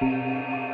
Música